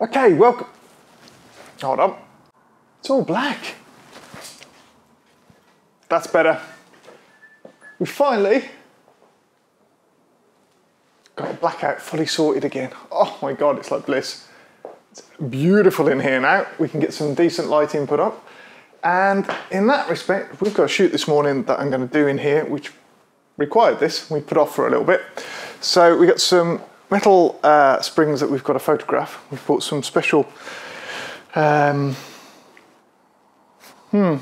Okay, welcome. Hold on. It's all black. That's better. We finally got a blackout fully sorted again. Oh my God, it's like bliss. It's beautiful in here now. We can get some decent lighting put up. And in that respect, we've got a shoot this morning that I'm going to do in here, which required this. We put off for a little bit. So we got some metal uh, springs that we've got a photograph. We've bought some special, um, hmm,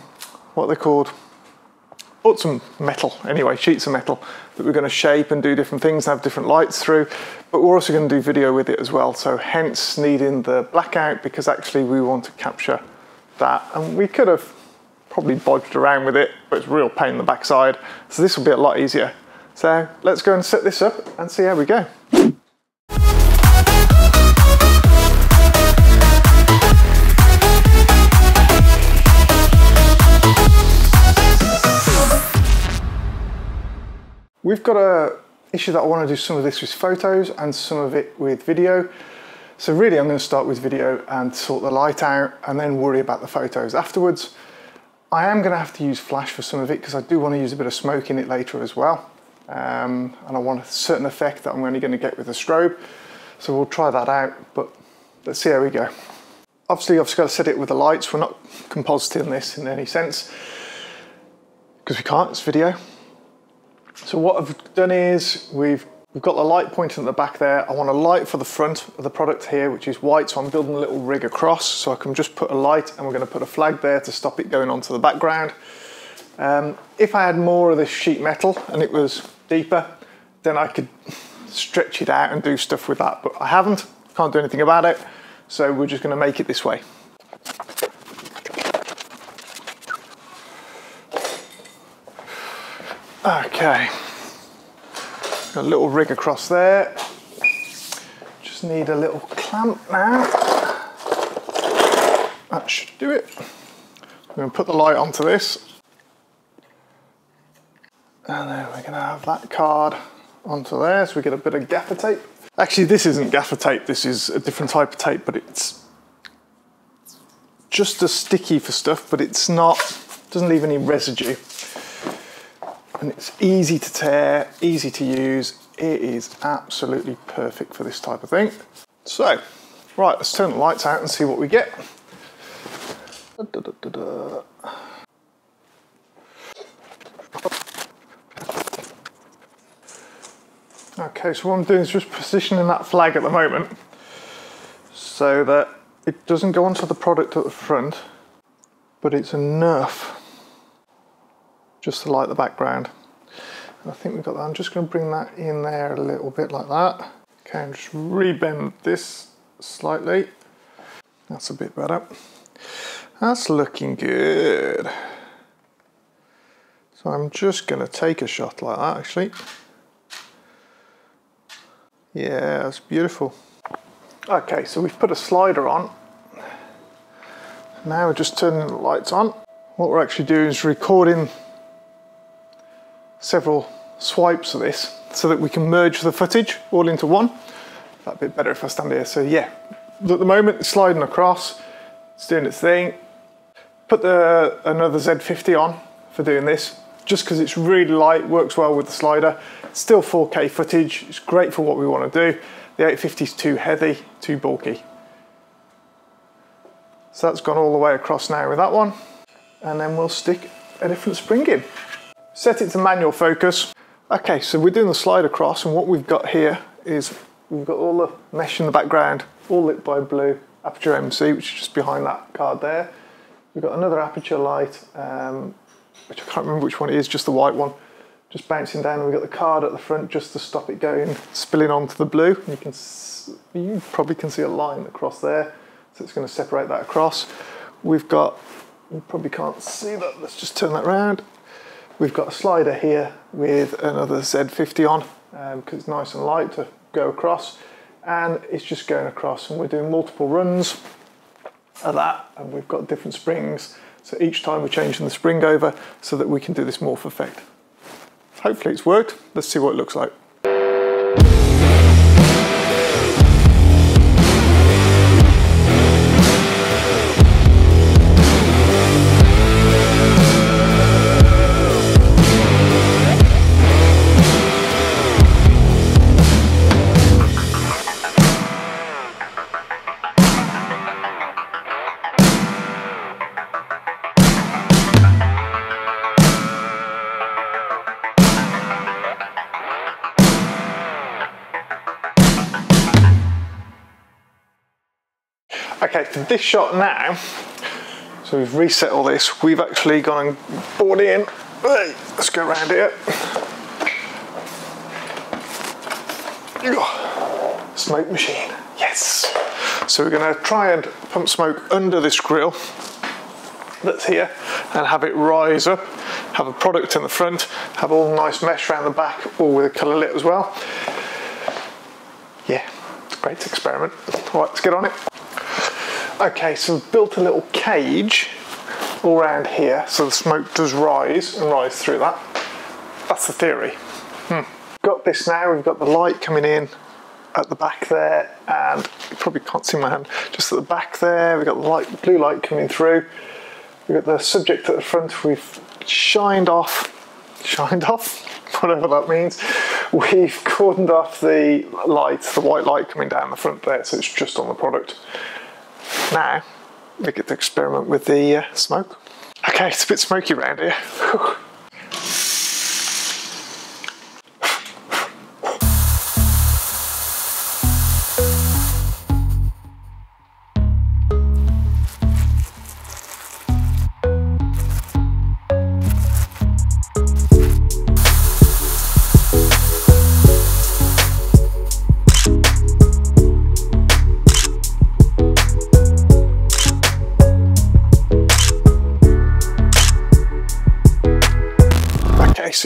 what they're called? Bought some metal, anyway, sheets of metal that we're going to shape and do different things, have different lights through. But we're also going to do video with it as well. So hence needing the blackout because actually we want to capture that. And we could have probably bodged around with it, but it's real pain in the backside. So this will be a lot easier. So let's go and set this up and see how we go. We've got a issue that I want to do some of this with photos and some of it with video. So really I'm going to start with video and sort the light out and then worry about the photos afterwards. I am going to have to use flash for some of it because I do want to use a bit of smoke in it later as well. Um, and I want a certain effect that I'm only going to get with a strobe. So we'll try that out, but let's see how we go. Obviously I've just got to set it with the lights. We're not compositing this in any sense because we can't, it's video. So what I've done is we've We've got the light pointing at the back there. I want a light for the front of the product here, which is white. So I'm building a little rig across so I can just put a light and we're gonna put a flag there to stop it going onto the background. Um, if I had more of this sheet metal and it was deeper, then I could stretch it out and do stuff with that, but I haven't, can't do anything about it. So we're just gonna make it this way. Okay a little rig across there. Just need a little clamp now. That should do it. I'm going to put the light onto this. And then we're to have that card onto there so we get a bit of gaffer tape. Actually, this isn't gaffer tape, this is a different type of tape, but it's just as sticky for stuff, but it's not, doesn't leave any residue and it's easy to tear, easy to use. It is absolutely perfect for this type of thing. So, right, let's turn the lights out and see what we get. Da, da, da, okay, so what I'm doing is just positioning that flag at the moment so that it doesn't go onto the product at the front, but it's enough just to light the background. And I think we've got that. I'm just going to bring that in there a little bit like that. Okay, and just rebend this slightly. That's a bit better. That's looking good. So I'm just going to take a shot like that actually. Yeah, that's beautiful. Okay, so we've put a slider on. Now we're just turning the lights on. What we're actually doing is recording several swipes of this so that we can merge the footage all into one. That'd be better if I stand here. So yeah, at the moment it's sliding across, it's doing its thing. Put the another Z50 on for doing this, just because it's really light, works well with the slider. It's still 4K footage, it's great for what we want to do. The 850 is too heavy, too bulky. So that's gone all the way across now with that one. And then we'll stick a different spring in. Set it to manual focus. Okay, so we're doing the slide across and what we've got here is we've got all the mesh in the background, all lit by blue Aputure MC, which is just behind that card there. We've got another aperture light, um, which I can't remember which one it is, just the white one, just bouncing down. We've got the card at the front just to stop it going, spilling onto the blue. You can, you probably can see a line across there, so it's going to separate that across. We've got, you probably can't see that, let's just turn that around. We've got a slider here with another Z50 on because um, it's nice and light to go across and it's just going across and we're doing multiple runs of that and we've got different springs so each time we're changing the spring over so that we can do this morph effect. Hopefully it's worked. Let's see what it looks like. Okay, for this shot now, so we've reset all this, we've actually gone and brought in, let's go around here. Smoke machine, yes. So we're gonna try and pump smoke under this grill that's here and have it rise up, have a product in the front, have all nice mesh around the back, all with a colour lit as well. Yeah, it's a great experiment. All right, let's get on it. Okay, so we've built a little cage all around here so the smoke does rise and rise through that. That's the theory. Hmm. Got this now, we've got the light coming in at the back there and you probably can't see my hand, just at the back there, we've got the light, blue light coming through. We've got the subject at the front, we've shined off, shined off, whatever that means. We've cordoned off the light, the white light coming down the front there, so it's just on the product. Now, we get to experiment with the uh, smoke. Okay, it's a bit smoky around here.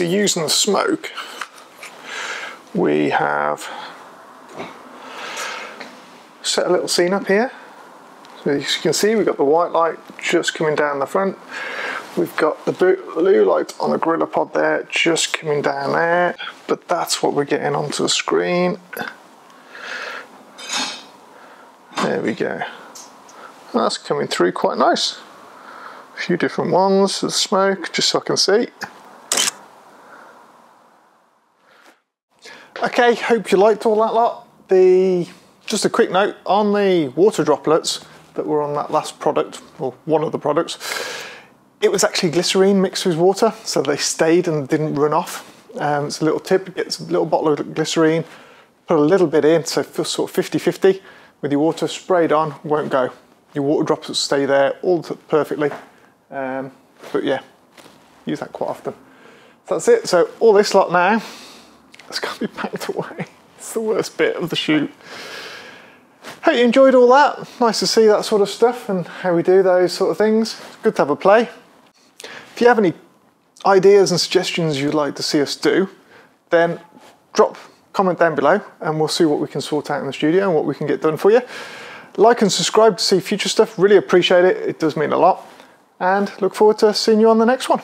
so using the smoke, we have set a little scene up here. So as you can see, we've got the white light just coming down the front. We've got the blue light on the GorillaPod there, just coming down there. But that's what we're getting onto the screen. There we go. That's coming through quite nice. A few different ones, the smoke, just so I can see. Okay, hope you liked all that lot. The Just a quick note, on the water droplets that were on that last product, or one of the products, it was actually glycerine mixed with water, so they stayed and didn't run off. Um, it's a little tip, get a little bottle of glycerine, put a little bit in, so sort of 50-50, with your water sprayed on, won't go. Your water droplets stay there all perfectly. Um, but yeah, use that quite often. So that's it, so all this lot now, it's got to be packed away. It's the worst bit of the shoot. Hope you enjoyed all that. Nice to see that sort of stuff and how we do those sort of things. It's good to have a play. If you have any ideas and suggestions you'd like to see us do, then drop comment down below and we'll see what we can sort out in the studio and what we can get done for you. Like and subscribe to see future stuff. Really appreciate it. It does mean a lot. And look forward to seeing you on the next one.